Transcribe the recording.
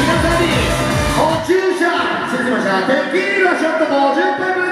皆さんに補給車失礼しました。テキーラショット50分